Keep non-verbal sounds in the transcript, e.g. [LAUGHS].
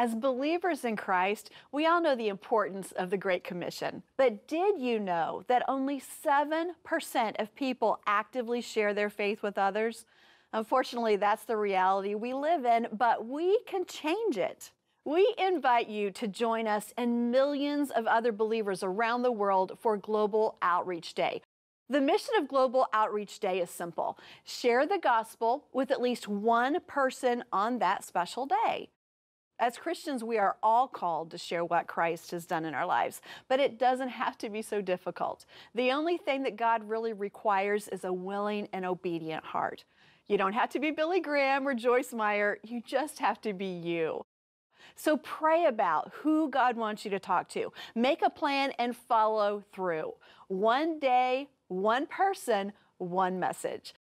As believers in Christ, we all know the importance of the Great Commission. But did you know that only 7% of people actively share their faith with others? Unfortunately, that's the reality we live in, but we can change it. We invite you to join us and millions of other believers around the world for Global Outreach Day. The mission of Global Outreach Day is simple share the gospel with at least one person on that special day. As Christians, we are all called to share what Christ has done in our lives, but it doesn't [LAUGHS] have to be so difficult. The only thing that God really requires is a willing and obedient heart. You don't have to be Billy Graham or Joyce Meyer, you just have to be you. So pray about who God wants you to talk to. Make a plan and follow through. One day, one person, one message.